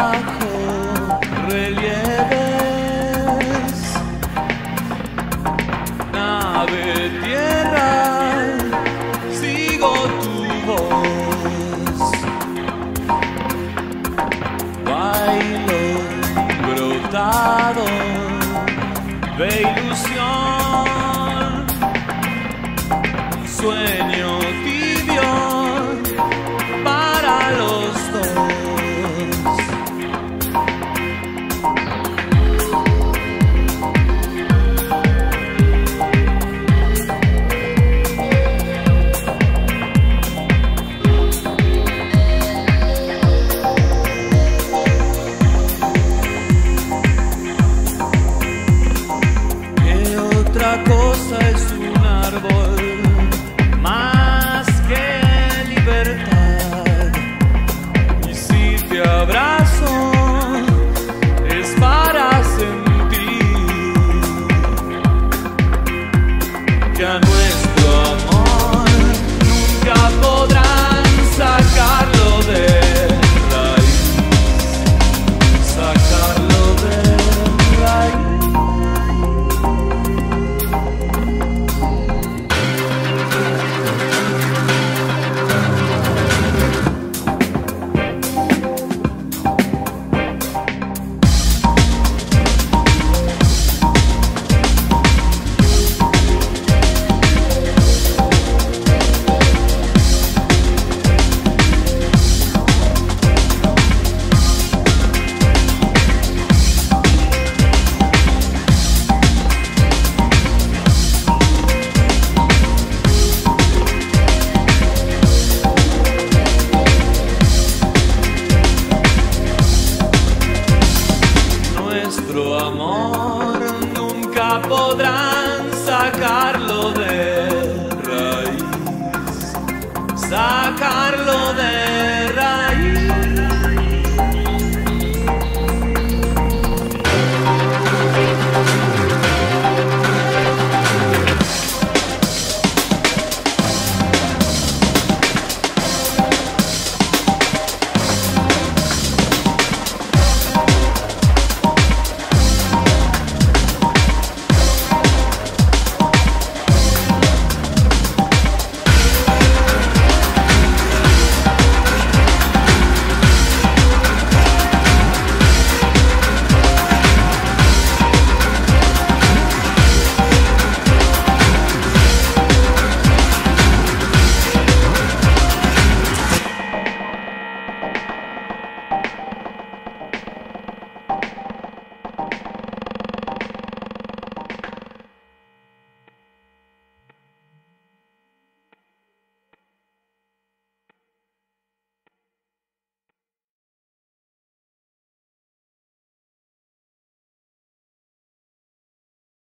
bajo relieves, nave tierra, sigo tu voz, bailo brotado de ilusión. forças podrán sacarlo de raíz, sacarlo